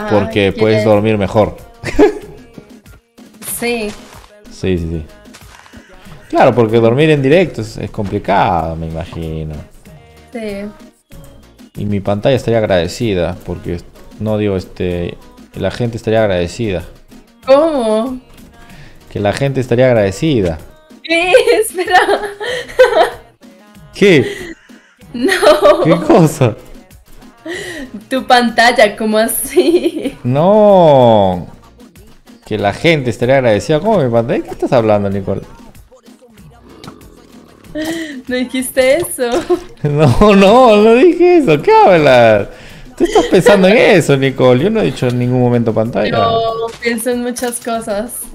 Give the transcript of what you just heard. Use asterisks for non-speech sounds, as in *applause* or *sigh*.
Ah, porque ¿quién puedes es? dormir mejor. Sí. Sí, sí, sí. Claro, porque dormir en directo es, es complicado, me imagino. Sí. Y mi pantalla estaría agradecida, porque no digo este, la gente estaría agradecida. ¿Cómo? Que la gente estaría agradecida. ¿Qué? *laughs* Espera. ¿Qué? No. ¿Qué cosa? Tu pantalla, ¿cómo así? No. Que la gente estaría agradecida. ¿Cómo mi pantalla? ¿Qué estás hablando, Nicole? ¿No dijiste eso? *laughs* No, no, no dije eso. ¿Qué hablas? Tú estás pensando en eso, Nicole. Yo no he dicho en ningún momento pantalla. Yo pienso en muchas cosas.